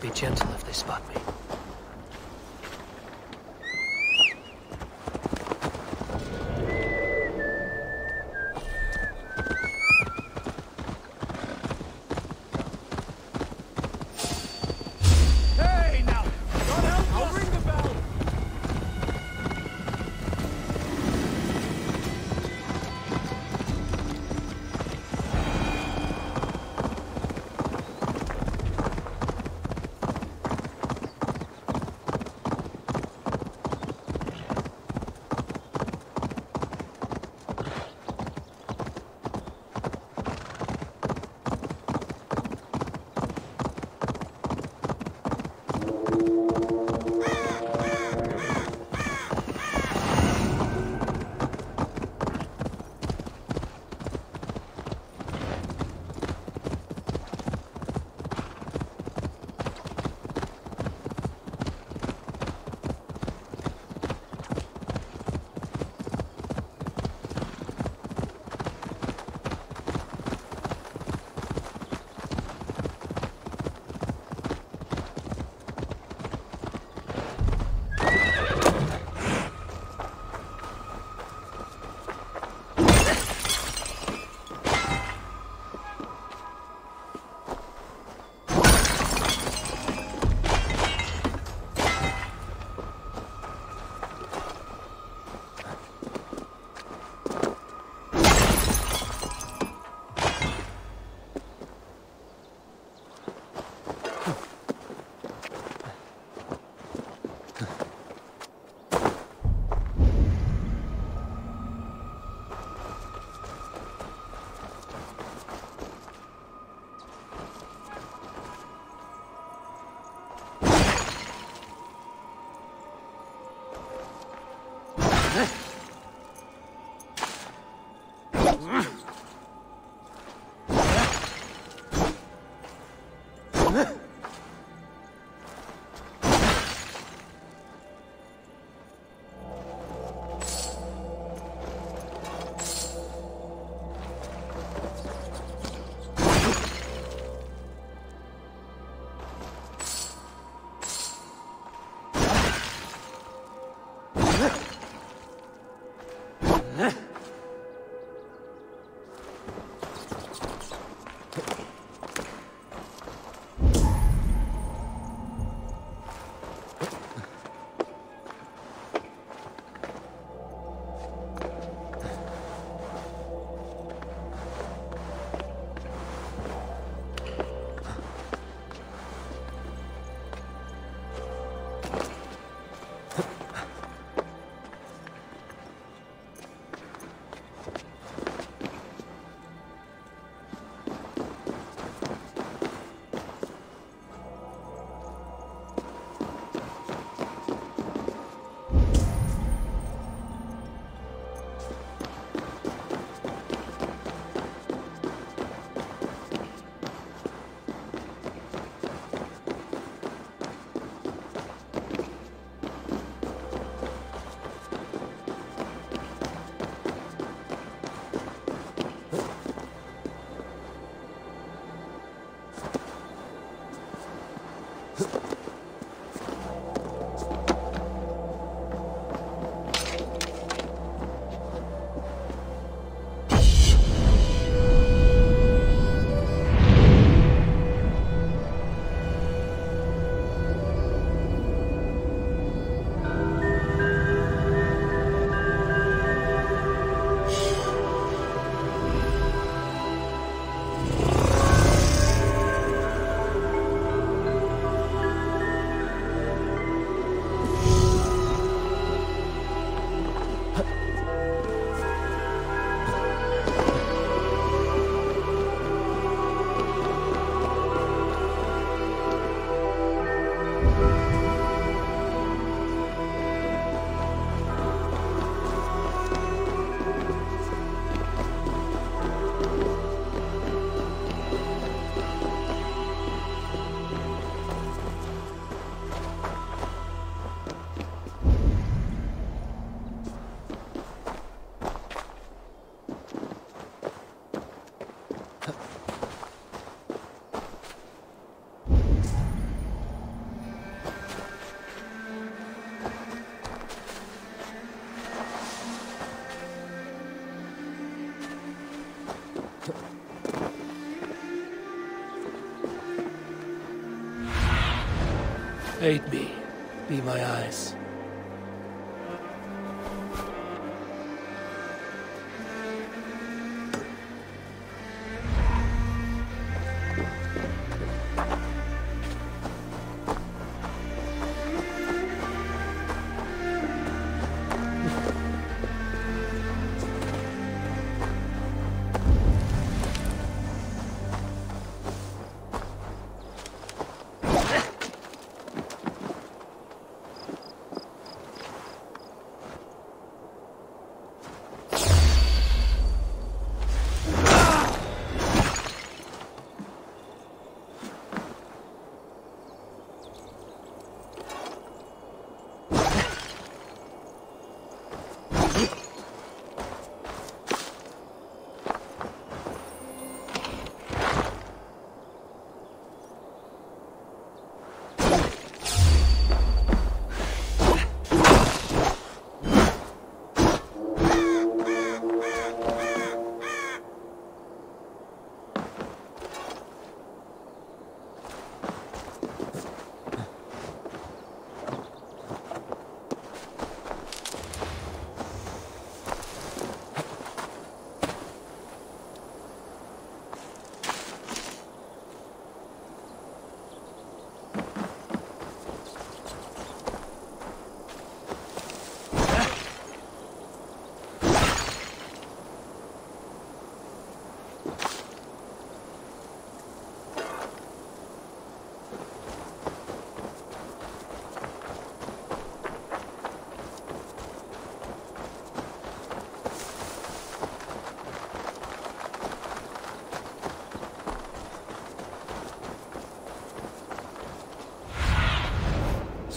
be gentle if they spot me. 네. My eyes.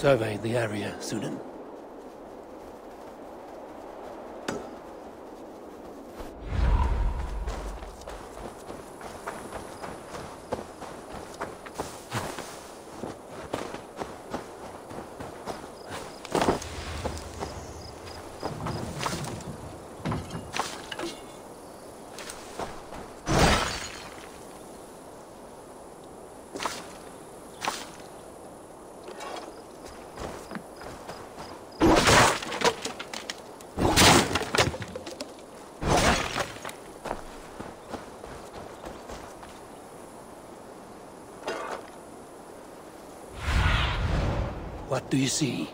Survey the area, Synin. What do you see?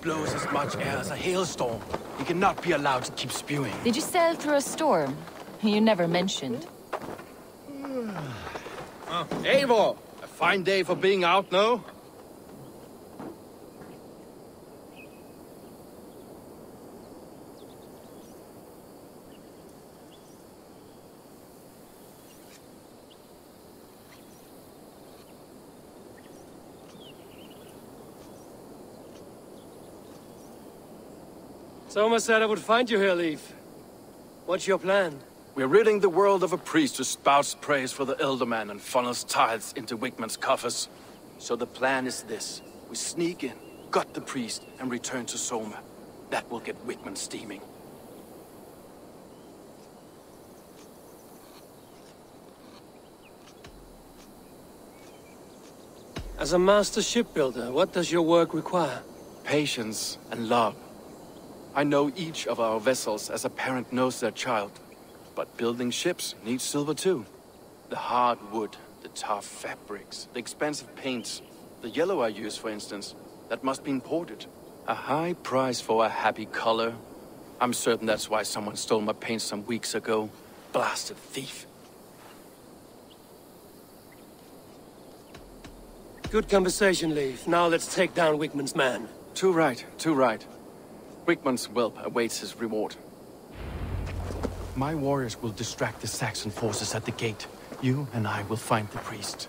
Blows as much air as a hailstorm. He cannot be allowed to keep spewing. Did you sail through a storm? You never mentioned. Eivor! A fine day for being out, no? Soma said I would find you here, Leif. What's your plan? We're ridding the world of a priest who spouts praise for the Ealdorman and funnels tithes into Wigmund's coffers. So the plan is this. We sneak in, gut the priest, and return to Soma. That will get Wigmund steaming. As a master shipbuilder, what does your work require? Patience and love. I know each of our vessels as a parent knows their child. But building ships needs silver too. The hard wood, the tough fabrics, the expensive paints. The yellow I use, for instance, that must be imported. A high price for a happy color. I'm certain that's why someone stole my paint some weeks ago. Blasted thief. Good conversation, Leif. Now let's take down Wigmund's man. Too right, too right. Wigmund's whelp awaits his reward. My warriors will distract the Saxon forces at the gate. You and I will find the priest.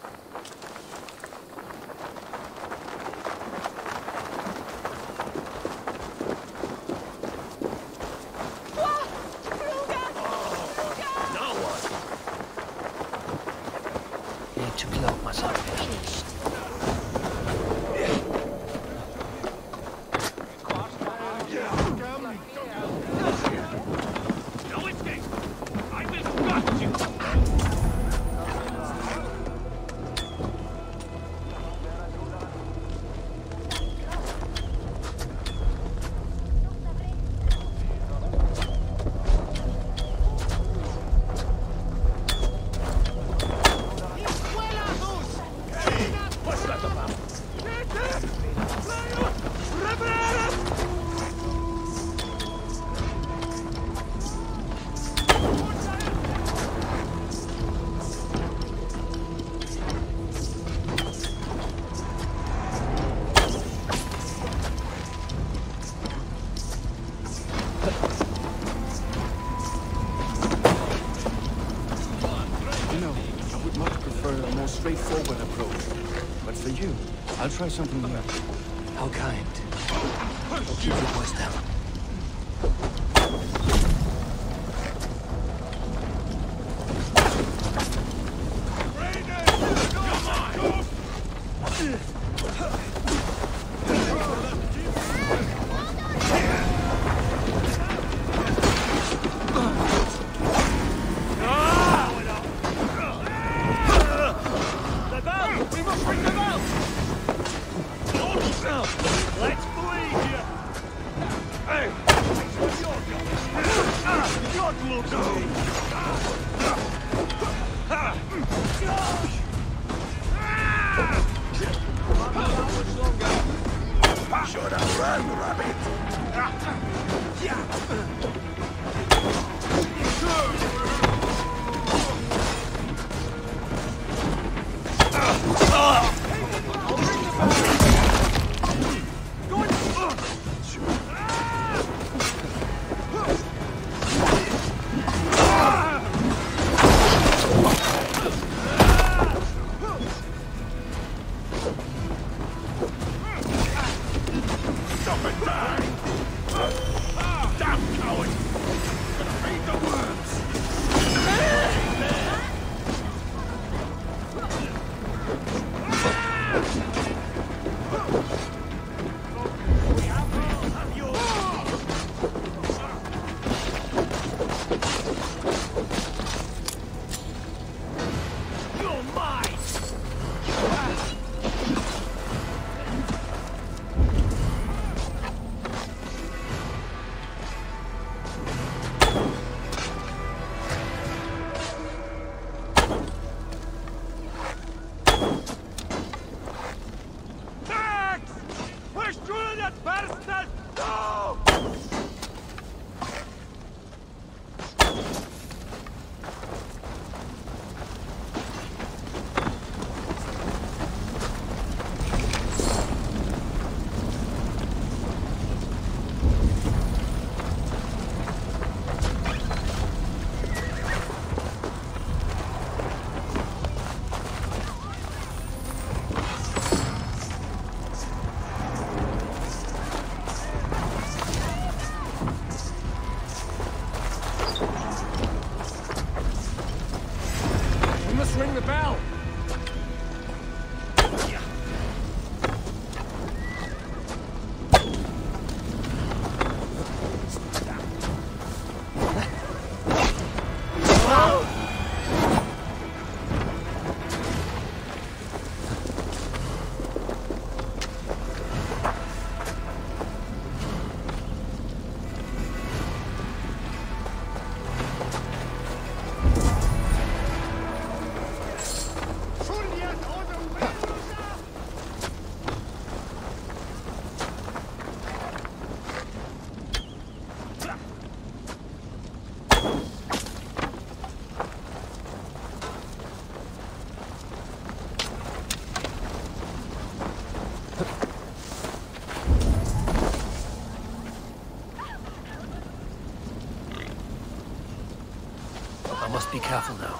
Be careful now.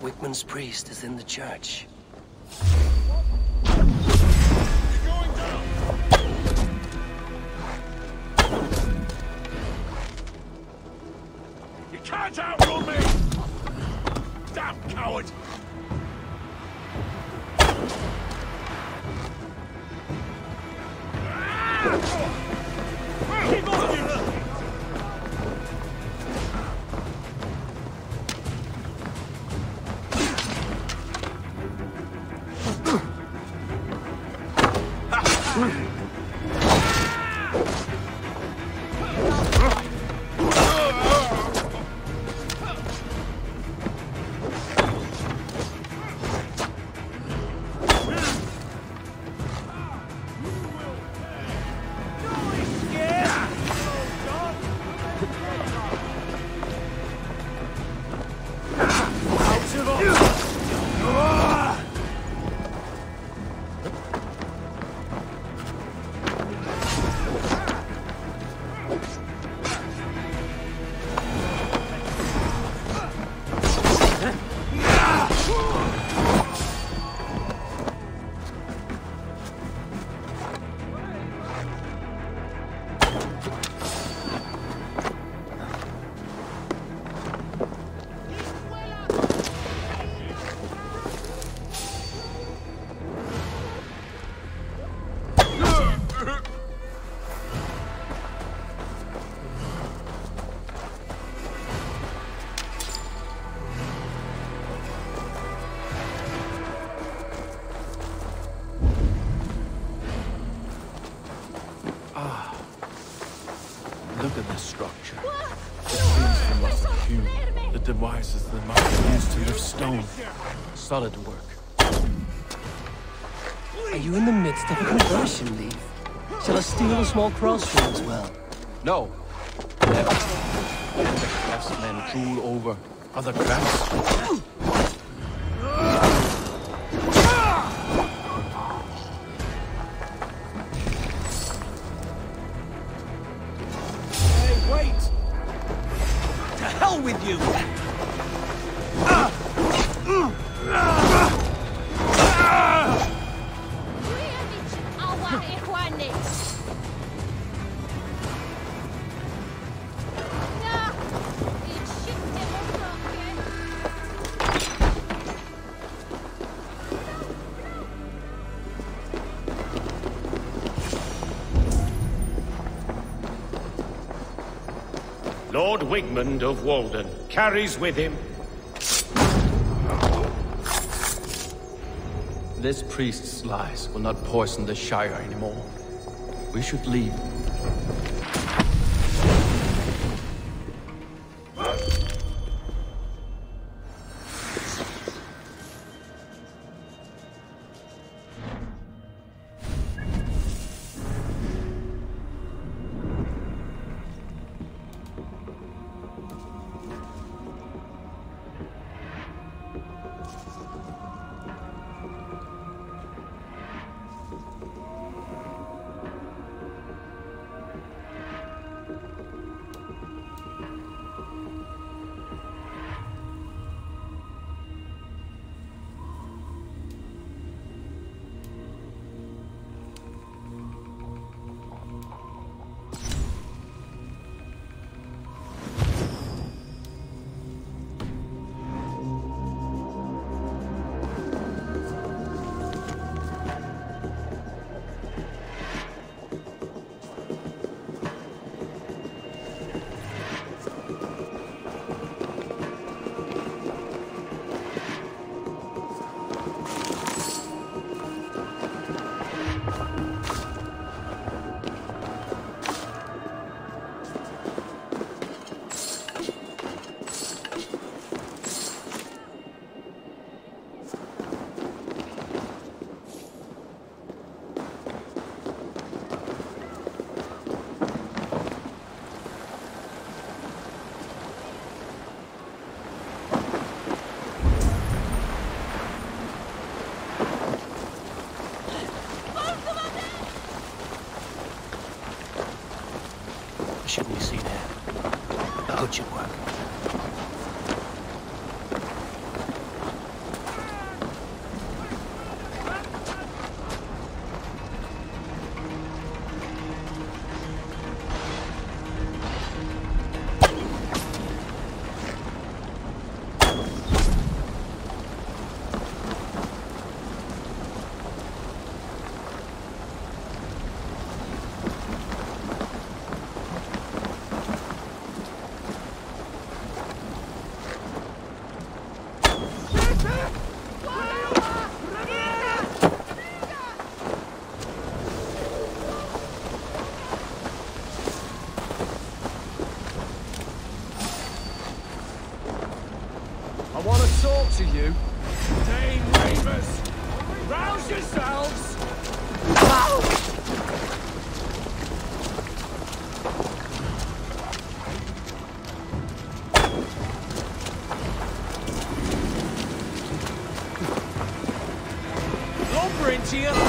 Wigmund's priest is in the church. Steal a small cross for you as well? No. Never. The craftsmen drool over other crafts. Lord Wigmund of Walden carries with him This priest's lies will not poison the Shire anymore. We should leave. Lumber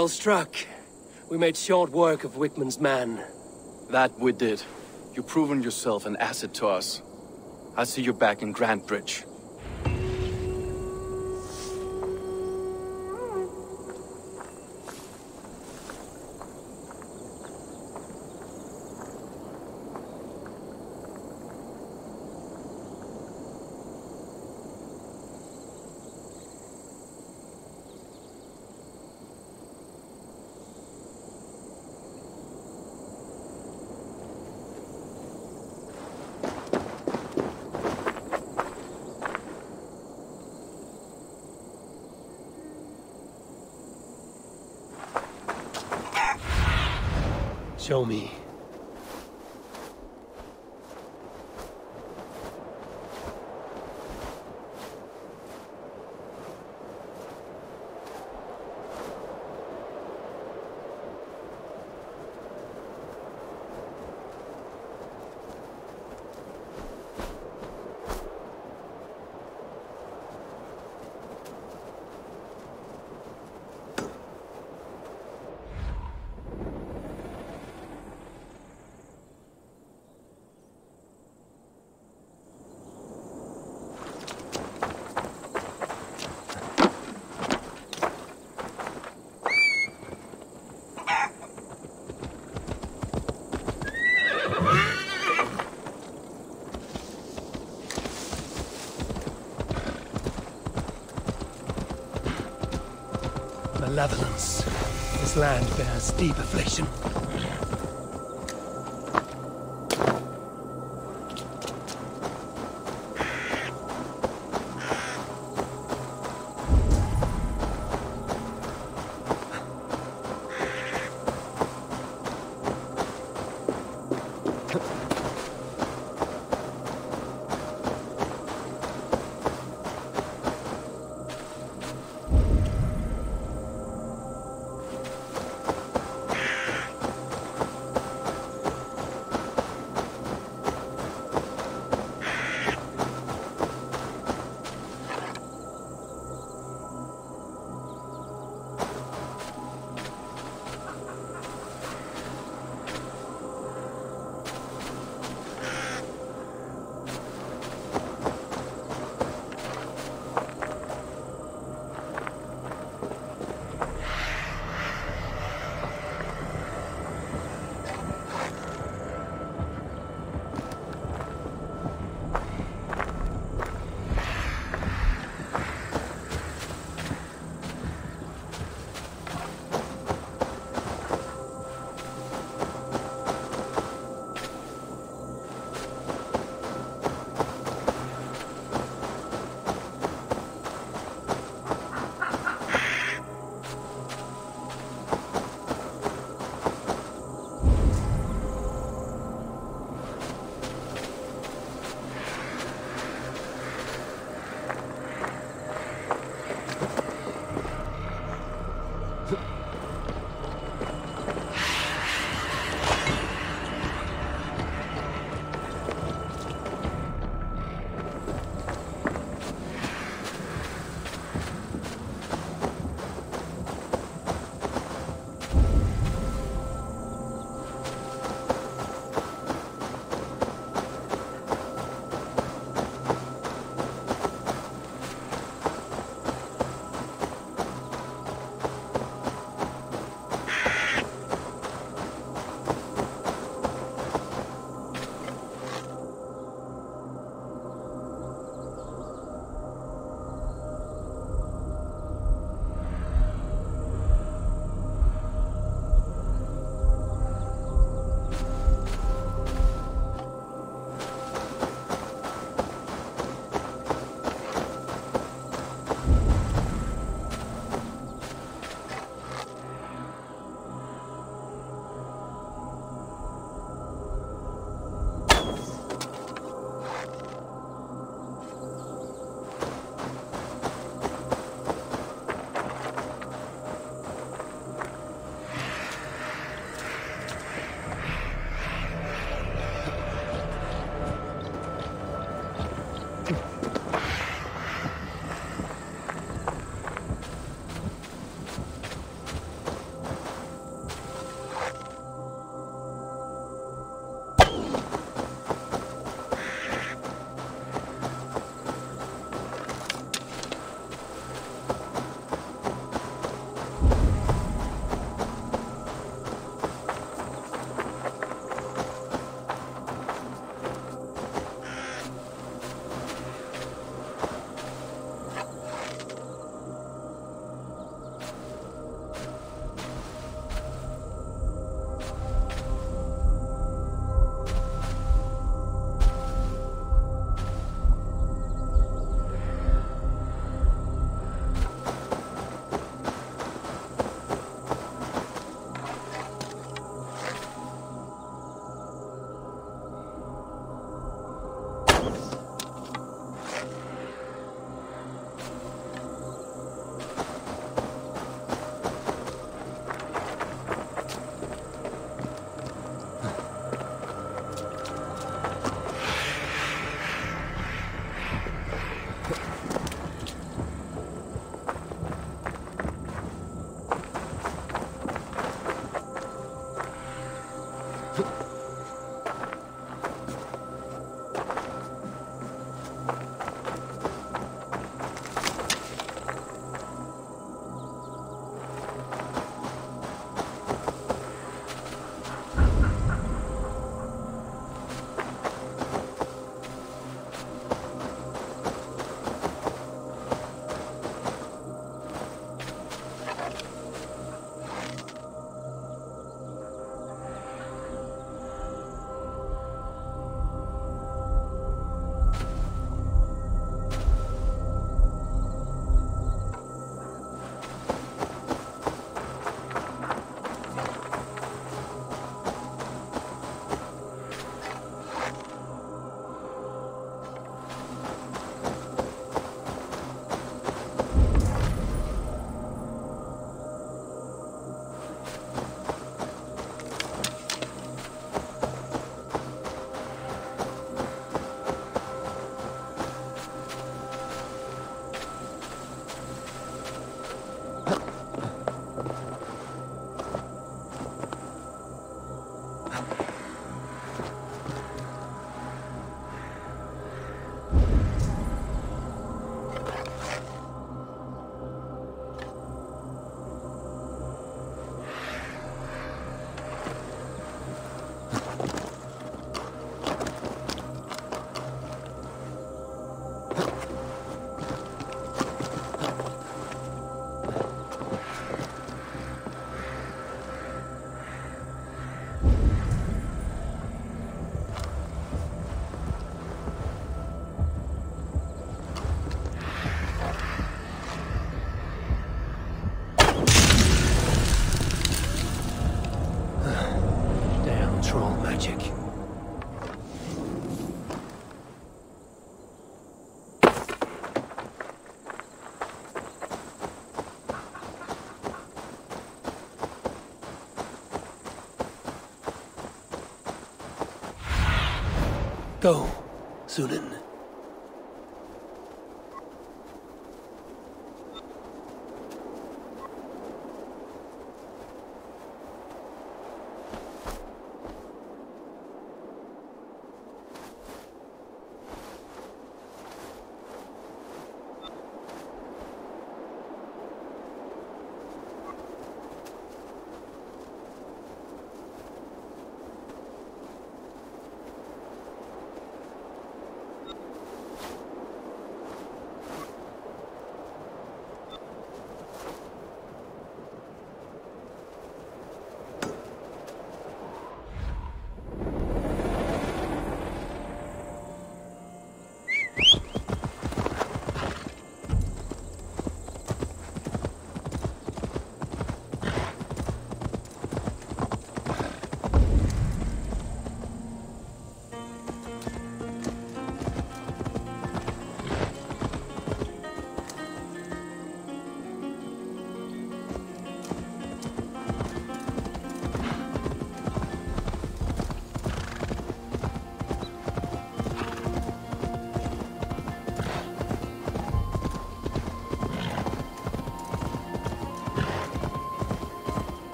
Well struck. We made short work of Wigmund's man. That we did. You've proven yourself an asset to us. I see you back in Grantebridge. Show me. Malevolence. This land bears deep affliction.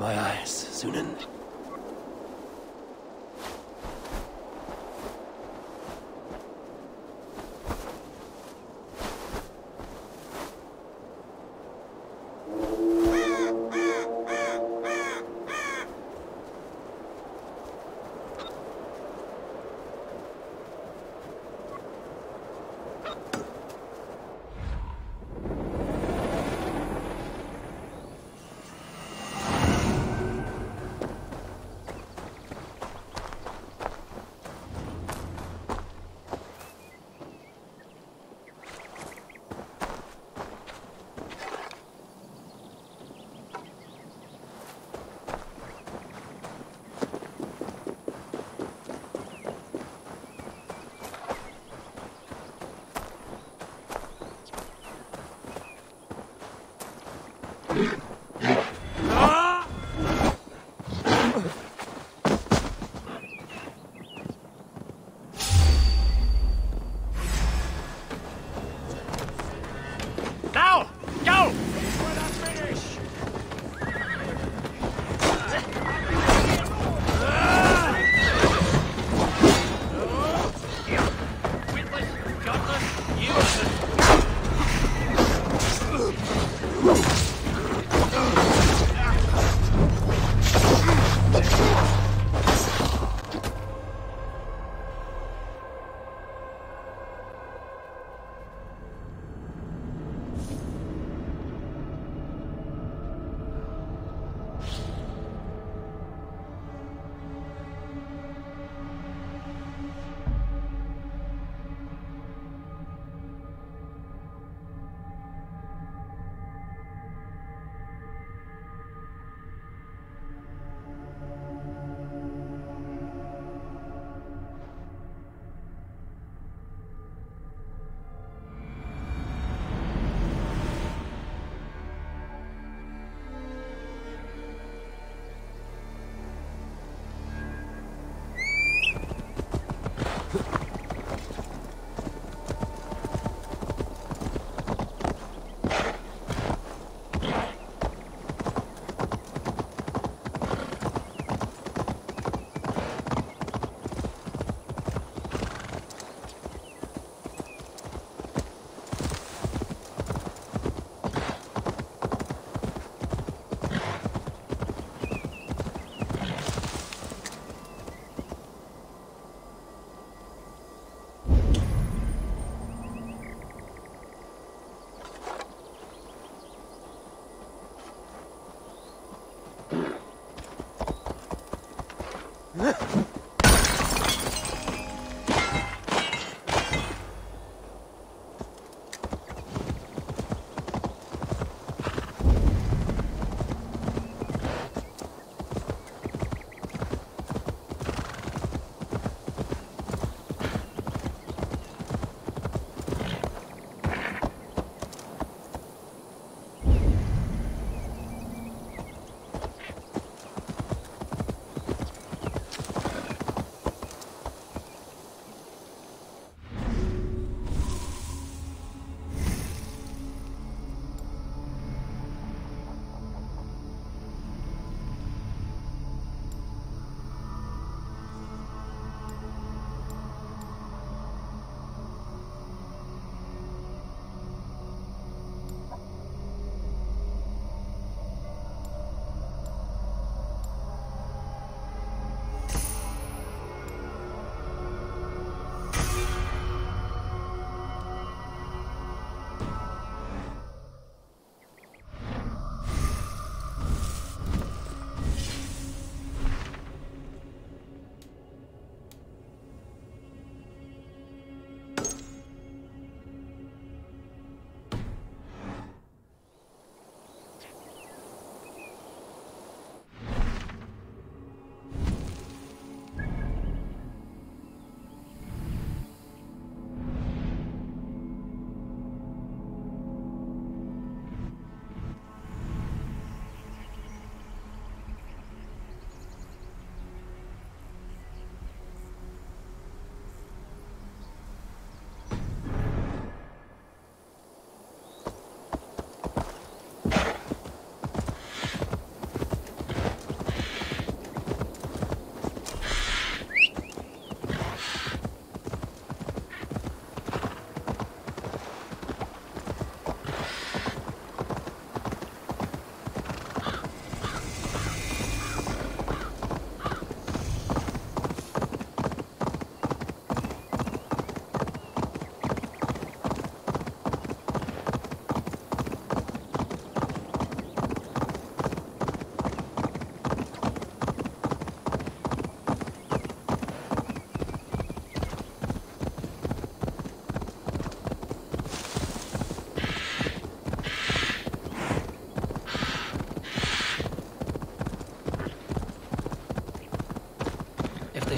My eyes, Synin. Houston.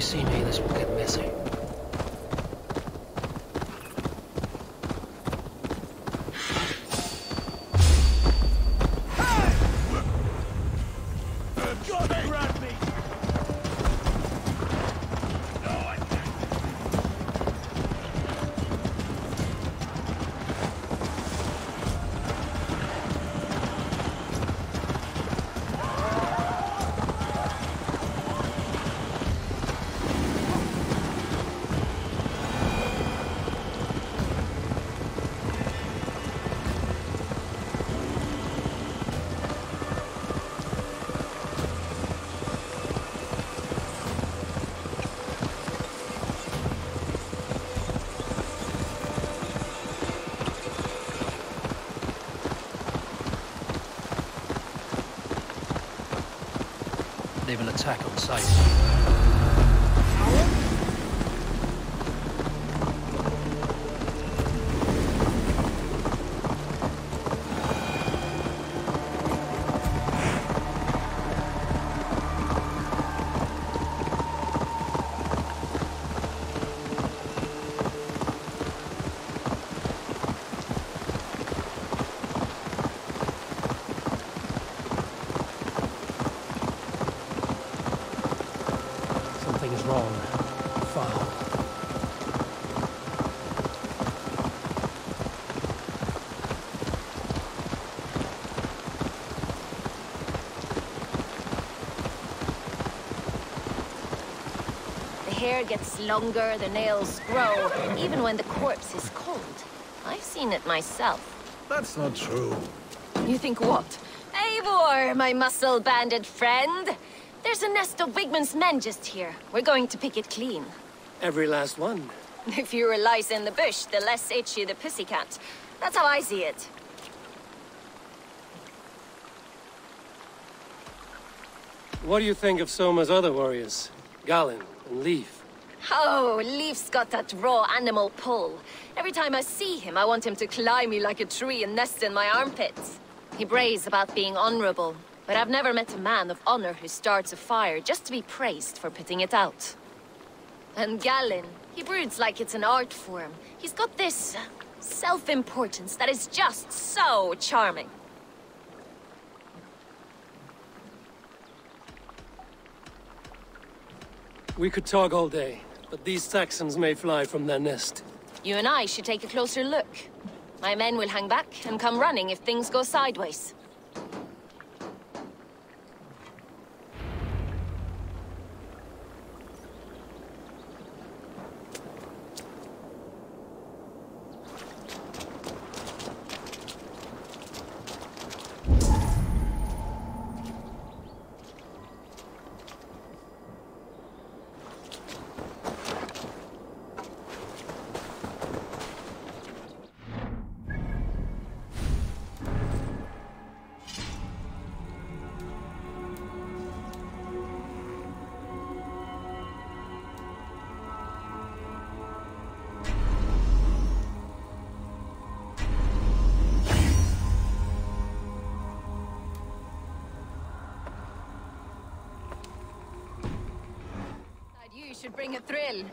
See me, this will attack on sight. Longer, the nails grow, even when the corpse is cold. I've seen it myself. That's not true. You think what? Eivor, my muscle-banded friend! There's a nest of Wigmund's men just here. We're going to pick it clean. Every last one. The fewer lice in the bush, the less itchy the pussycat. That's how I see it. What do you think of Soma's other warriors? Galinn and Lif. Oh, Lif's got that raw animal pull. Every time I see him, I want him to climb me like a tree and nest in my armpits. He brays about being honorable, but I've never met a man of honor who starts a fire just to be praised for putting it out. And Galinn, he broods like it's an art form. He's got this uh, self-importance that is just so charming. We could talk all day, but these Saxons may fly from their nest. You and I should take a closer look. My men will hang back and come running if things go sideways. Bring a thrill.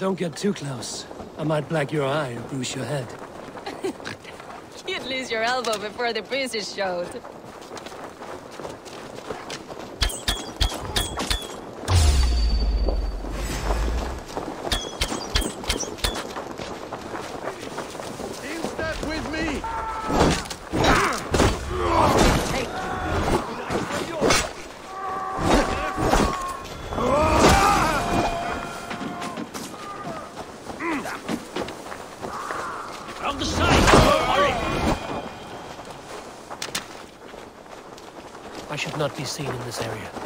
Don't get too close. I might black your eye or bruise your head. You'd lose your elbow before the bruises showed. Not be seen in this area.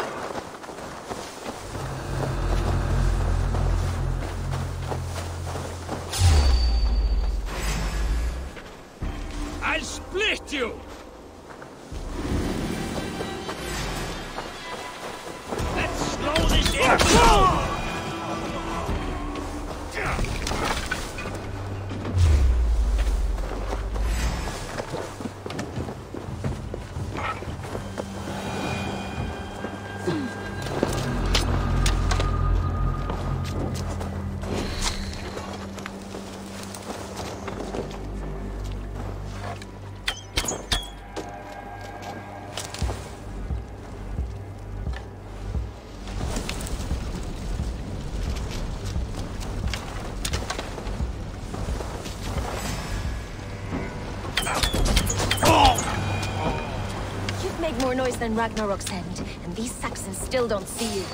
Than Ragnarok's end, and these Saxons still don't see you.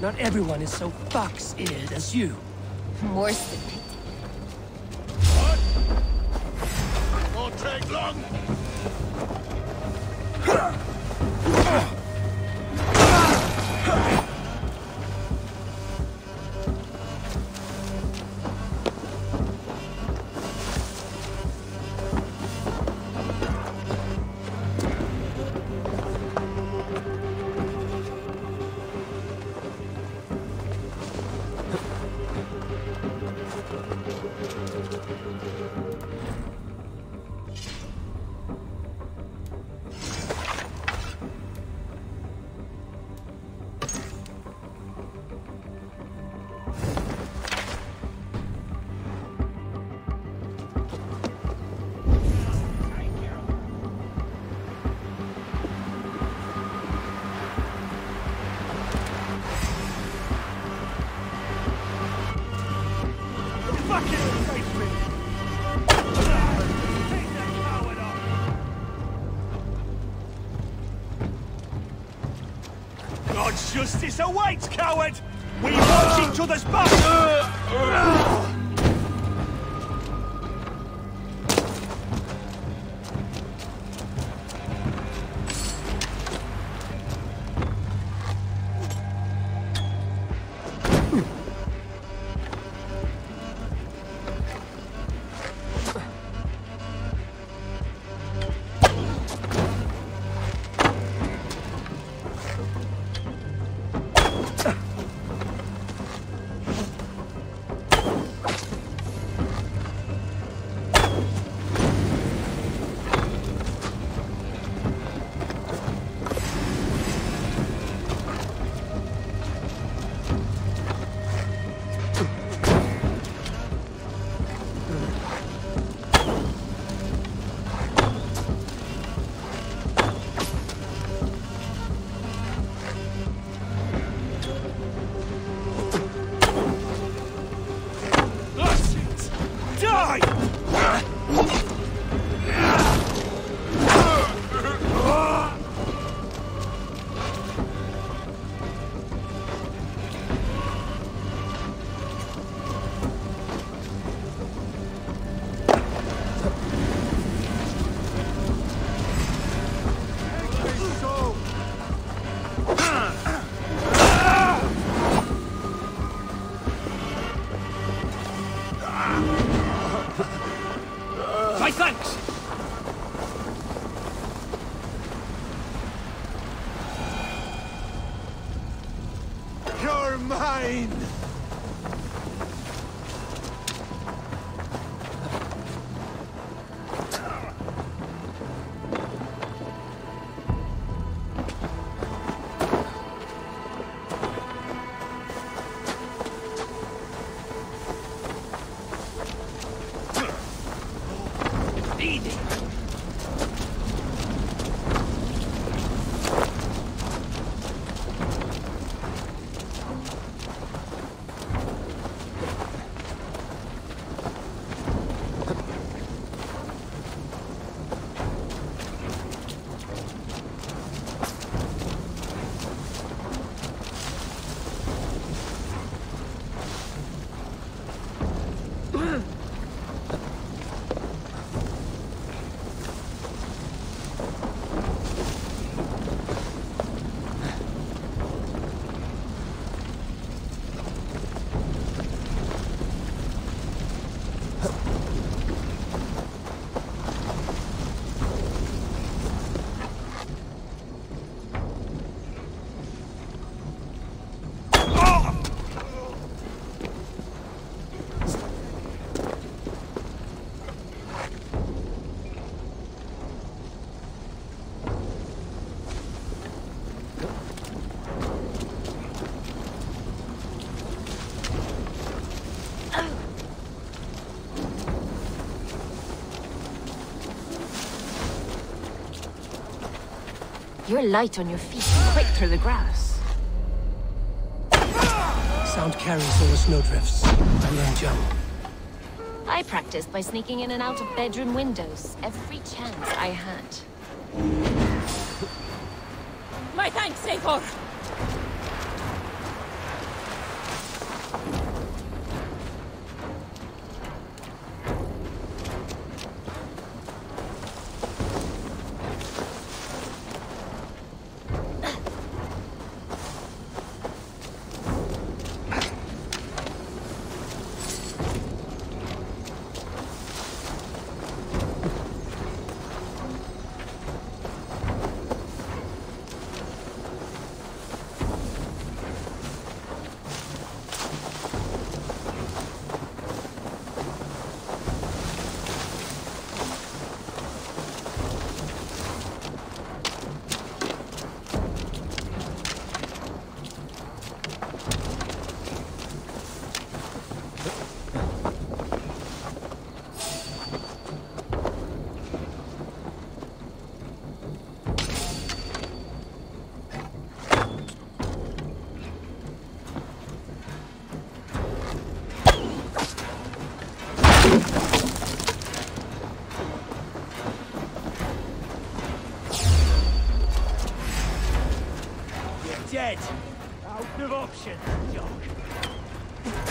Not everyone is so fox-eared as you. Worse than to the spot! Mine! You're light on your feet, quick through the grass. Sound carries over snowdrifts. I learned young. I practiced by sneaking in and out of bedroom windows every chance I had. My thanks, Eivor!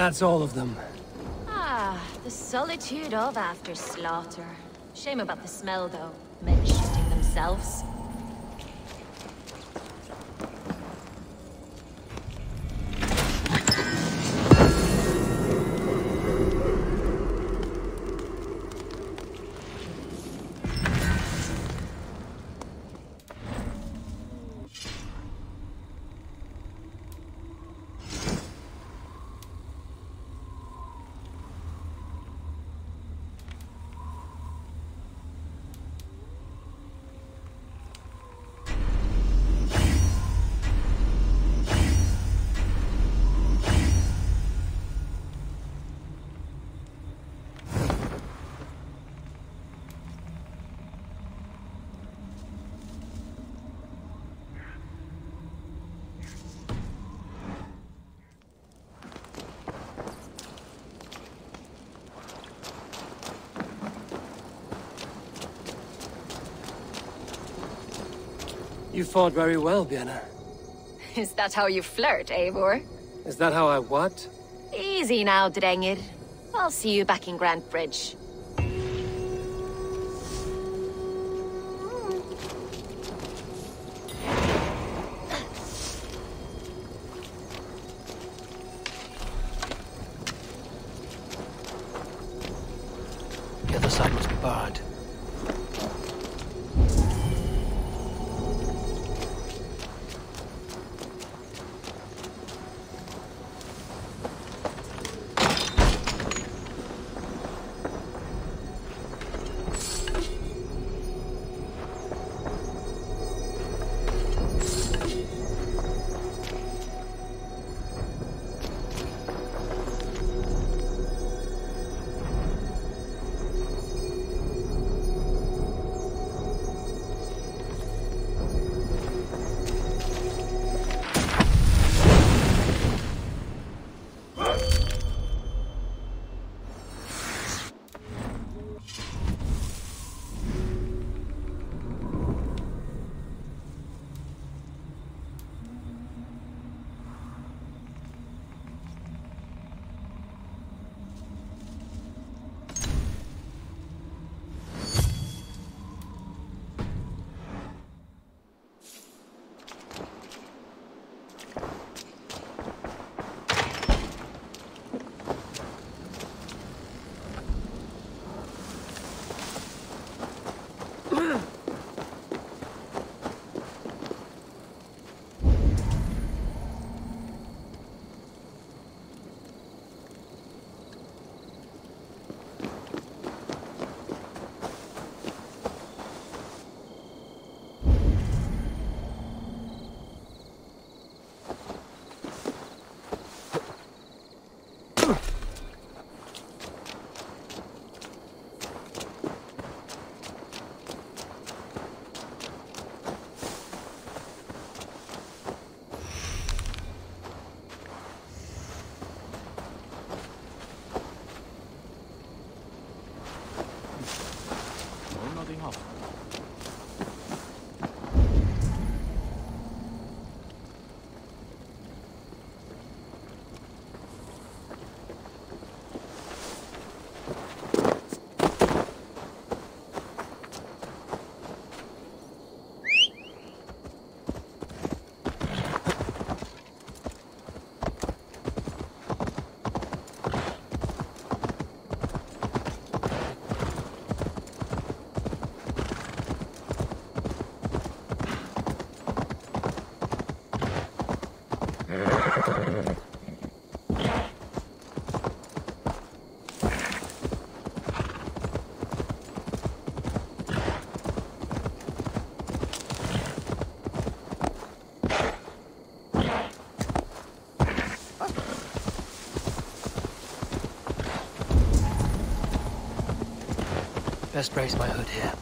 That's all of them. Ah, the solitude of after slaughter. Shame about the smell, though. You fought very well, Birna. Is that how you flirt, Eivor? Is that how I what? Easy now, Drengir. I'll see you back in Grantebridge. Best brace my hood here.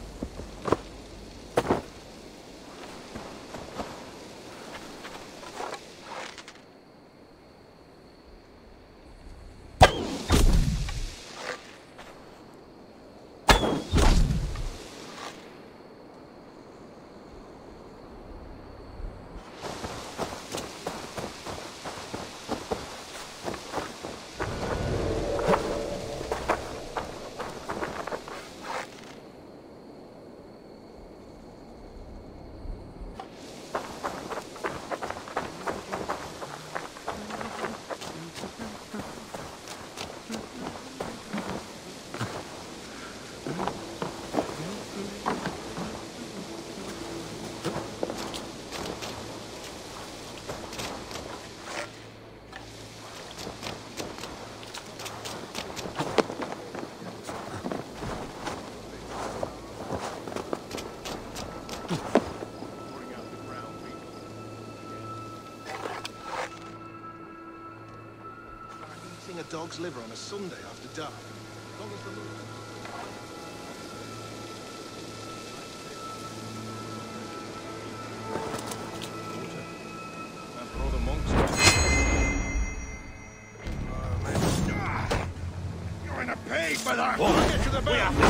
Eating a dog's liver on a Sunday after dark. As long as the moon- And throw the You're in a pig, brother! Get to the bell!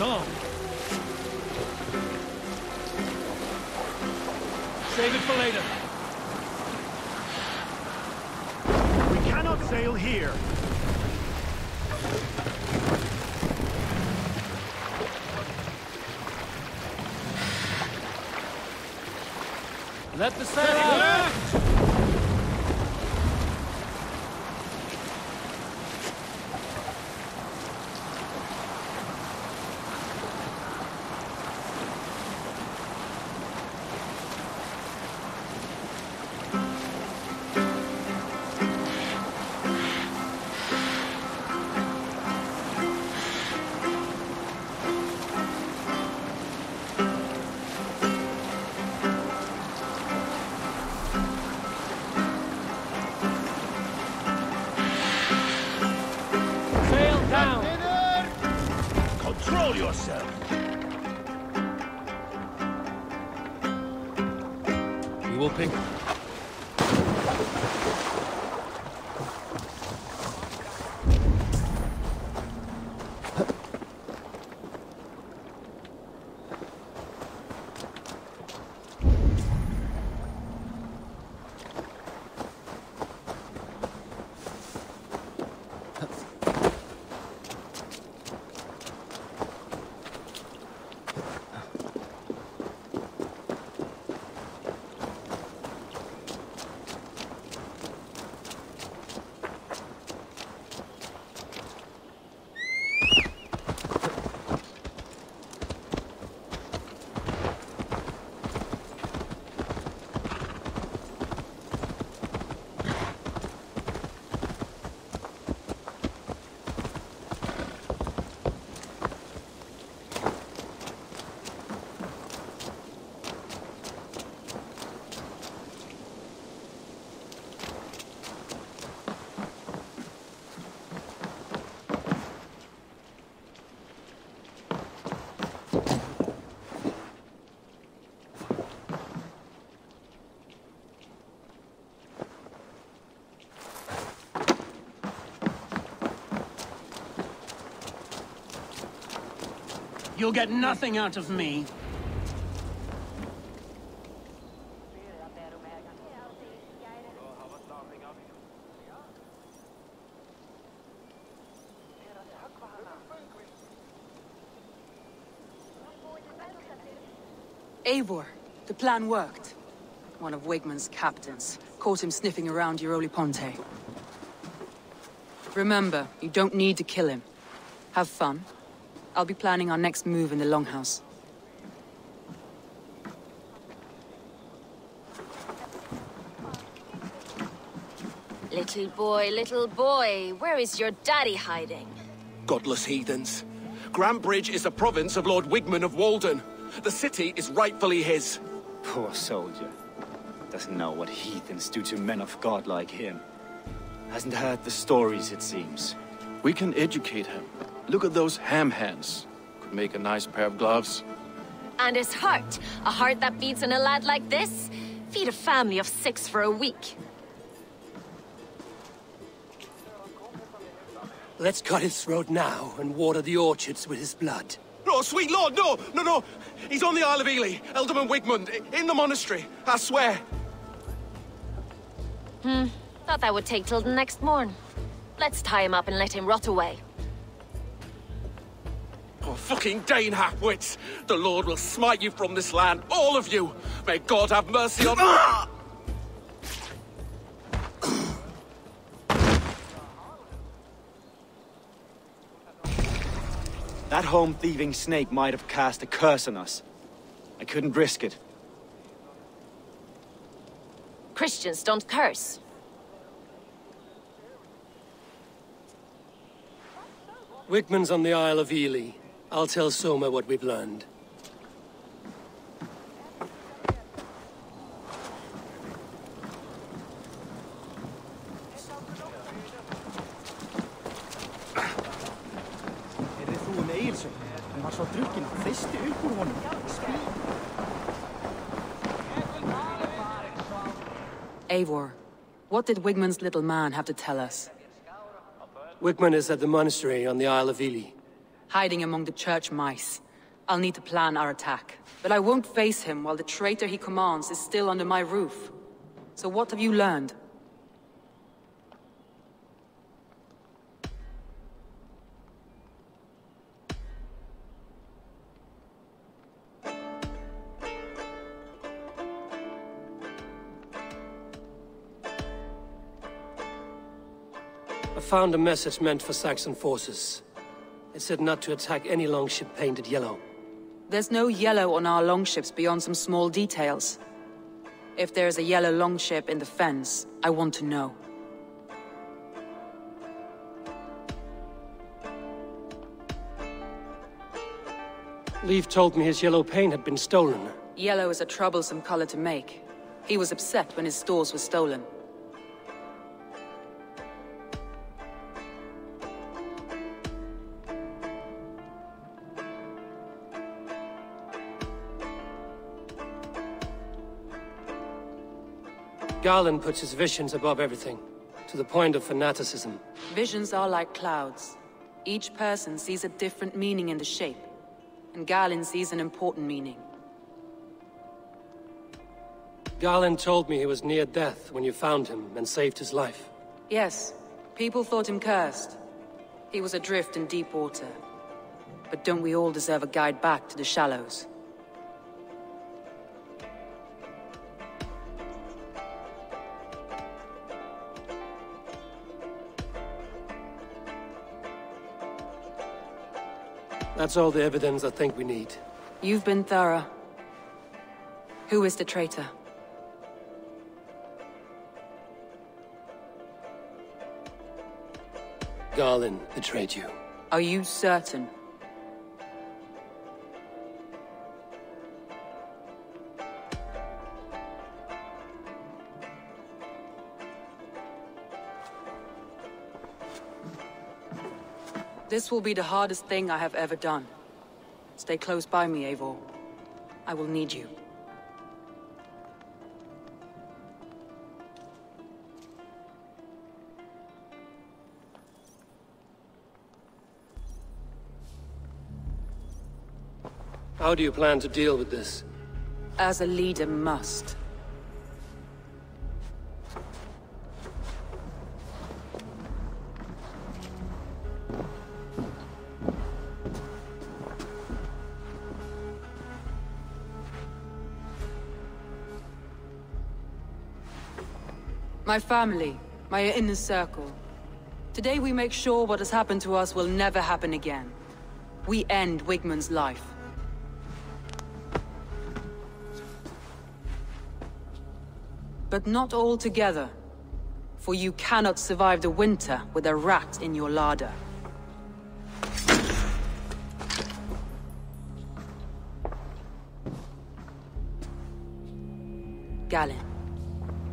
Let's You'll get nothing out of me. Eivor, the plan worked. One of Wigmund's captains caught him sniffing around Euroli Ponte. Remember, you don't need to kill him. Have fun. I'll be planning our next move in the Longhouse. Little boy, little boy, where is your daddy hiding? Godless heathens. Grantebridge is a province of Lord Wigmund of Walden. The city is rightfully his. Poor soldier. Doesn't know what heathens do to men of God like him. Hasn't heard the stories, it seems. We can educate him. Look at those ham hands. Could make a nice pair of gloves. And his heart, a heart that beats in a lad like this? Feed a family of six for a week. Let's cut his throat now and water the orchards with his blood. No, sweet lord, no, no, no. He's on the Isle of Ely, Ealdorman Wigmund, in the monastery. I swear. Hmm, thought that would take till the next morn. Let's tie him up and let him rot away. Oh, fucking Dane halfwits! The Lord will smite you from this land, all of you! May God have mercy on-! That home-thieving snake might have cast a curse on us. I couldn't risk it. Christians don't curse. Wigmund's on the Isle of Ely. I'll tell Soma what we've learned. Heyrðir þú Egilsson? Hann var svo drukkinn að þeisti upp úr honum. Ský. Eivor, what did Wigmund's little man have to tell us? Wigmund is at the monastery on the Isle of Ely. Hiding among the church mice. I'll need to plan our attack. But I won't face him while the traitor he commands is still under my roof. So what have you learned? I found a message meant for Saxon forces. It said not to attack any longship painted yellow. There's no yellow on our longships beyond some small details. If there's a yellow longship in the fence, I want to know. Lif told me his yellow paint had been stolen. Yellow is a troublesome color to make. He was upset when his stores were stolen. Garland puts his visions above everything, to the point of fanaticism. Visions are like clouds. Each person sees a different meaning in the shape, and Garland sees an important meaning. Garland told me he was near death when you found him and saved his life. Yes, people thought him cursed. He was adrift in deep water. But don't we all deserve a guide back to the shallows? That's all the evidence I think we need. You've been thorough. Who is the traitor? Garland betrayed you. Are you certain? This will be the hardest thing I have ever done. Stay close by me, Eivor. I will need you. How do you plan to deal with this? As a leader must. My family, my inner circle. Today we make sure what has happened to us will never happen again. We end Wigmund's life. But not all together. For you cannot survive the winter with a rat in your larder. Galinn.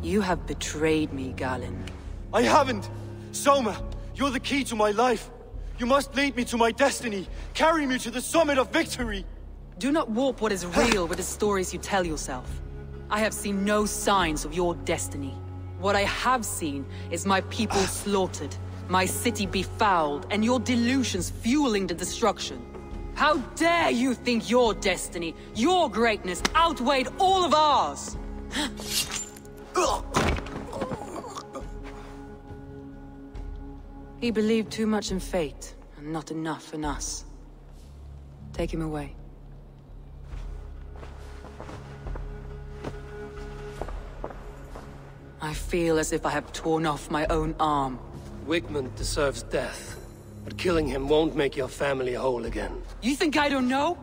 You have betrayed me, Galinn. I haven't! Soma, you're the key to my life. You must lead me to my destiny. Carry me to the summit of victory. Do not warp what is real with the stories you tell yourself. I have seen no signs of your destiny. What I have seen is my people slaughtered, my city befouled, and your delusions fueling the destruction. How dare you think your destiny, your greatness, outweighed all of ours? He believed too much in fate, and not enough in us. Take him away. I feel as if I have torn off my own arm. Wigmund deserves death, but killing him won't make your family whole again. You think I don't know?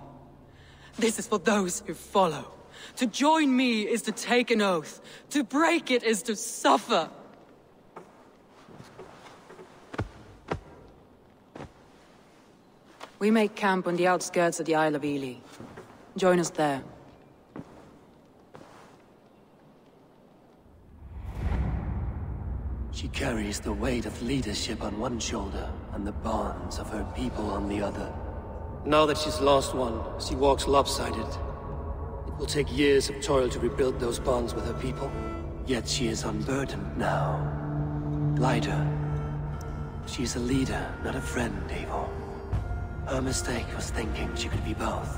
This is for those who follow. To join me is to take an oath. To break it is to suffer. We make camp on the outskirts of the Isle of Ely. Join us there. She carries the weight of leadership on one shoulder and the bonds of her people on the other. Now that she's lost one, she walks lopsided. Will take years of toil to rebuild those bonds with her people. Yet she is unburdened now. Lighter. She's a leader, not a friend, Eivor. Her mistake was thinking she could be both.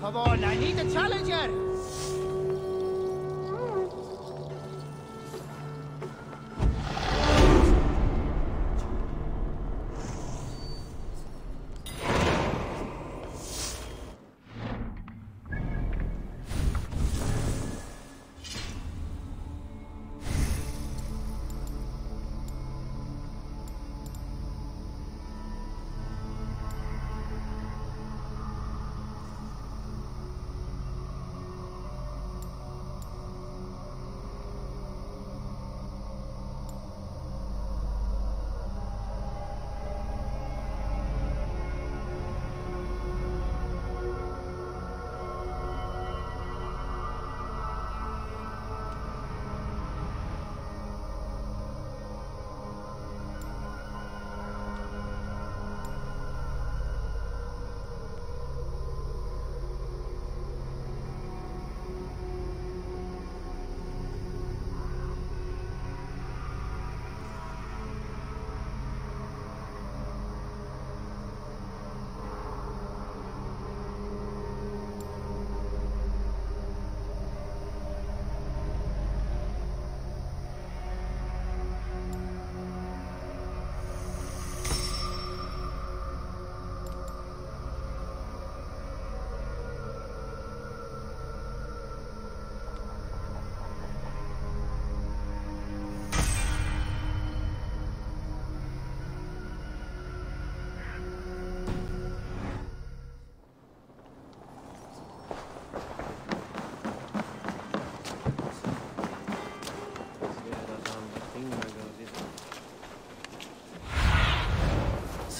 Come on, I need a challenger!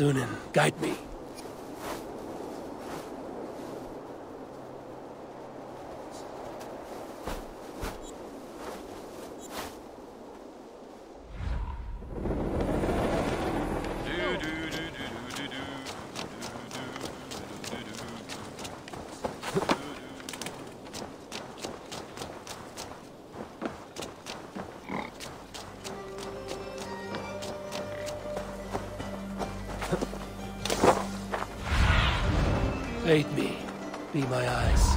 Synin, guide me. Aid me. Be my eyes.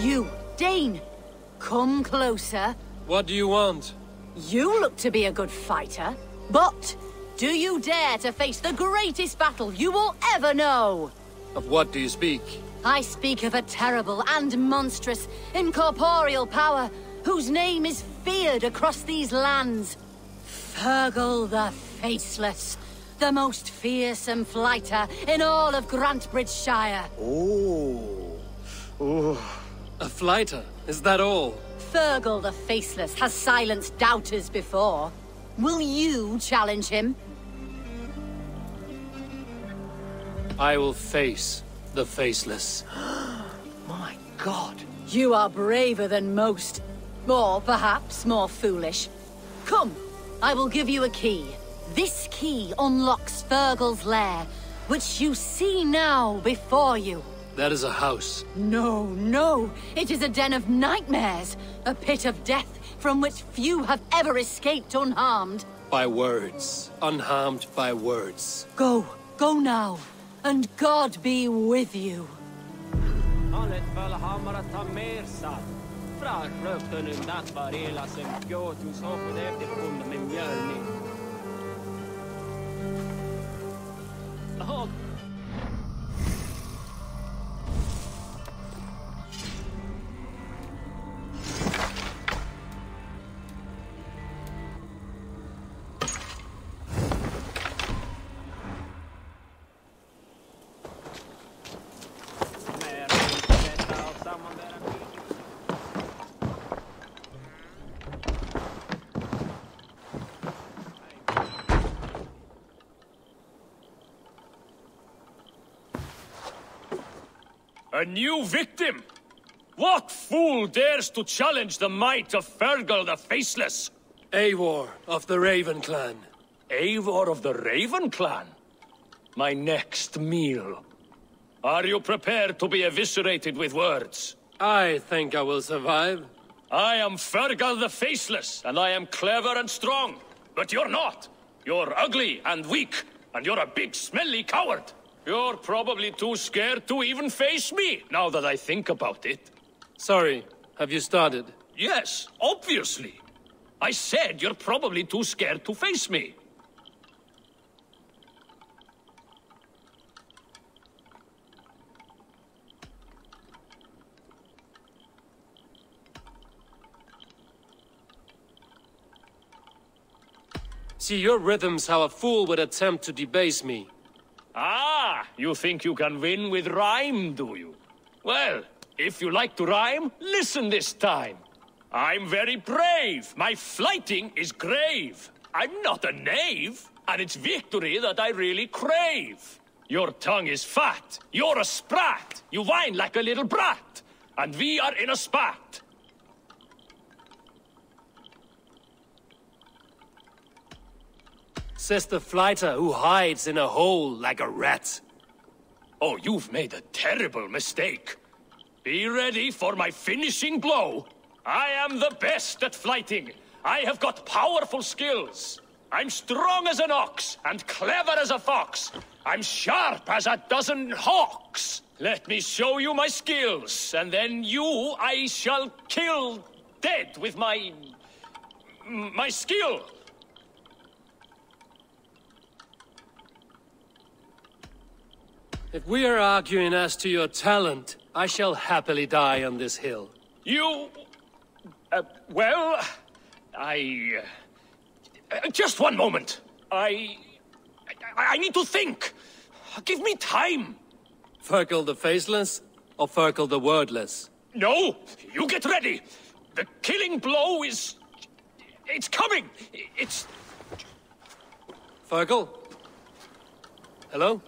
You, Dane! Come closer. What do you want? You look to be a good fighter, but do you dare to face the greatest battle you will ever know? Of what do you speak? I speak of a terrible and monstrous, incorporeal power whose name is feared across these lands. Fergal the Faceless, the most fearsome flyter in all of Grantebridgescire. Oh. Oh. A flyter? Is that all? Fergal the Faceless has silenced doubters before. Will you challenge him? I will face the Faceless. My god. You are braver than most. Or perhaps more foolish. Come, I will give you a key. This key unlocks Fergal's lair, which you see now before you. That is a house. No, no. It is a den of nightmares. A pit of death from which few have ever escaped unharmed. By words. Unharmed by words. Go. Go now. And God be with you. A new victim? What fool dares to challenge the might of Fergal the Faceless? Eivor of the Raven Clan. Eivor of the Raven Clan? My next meal. Are you prepared to be eviscerated with words? I think I will survive. I am Fergal the Faceless, and I am clever and strong. But you're not. You're ugly and weak, and you're a big, smelly coward. You're probably too scared to even face me, now that I think about it. Sorry, have you started? Yes, obviously. I said you're probably too scared to face me. See your rhythms how a fool would attempt to debase me. Ah, you think you can win with rhyme, do you? Well, if you like to rhyme, listen this time. I'm very brave. My flyting is grave. I'm not a knave, and it's victory that I really crave. Your tongue is fat. You're a sprat. You whine like a little brat. And we are in a spat. Says the flyter who hides in a hole like a rat. Oh, you've made a terrible mistake. Be ready for my finishing blow. I am the best at flyting. I have got powerful skills. I'm strong as an ox and clever as a fox. I'm sharp as a dozen hawks. Let me show you my skills, and then you I shall kill dead with my... my skill. If we are arguing as to your talent, I shall happily die on this hill. You... Uh, well... I... Uh, just one moment. I... I... I need to think. Give me time. Fergal the Faceless? Or Ferkel the Wordless? No! You get ready! The killing blow is... It's coming! It's... Fergal? Hello?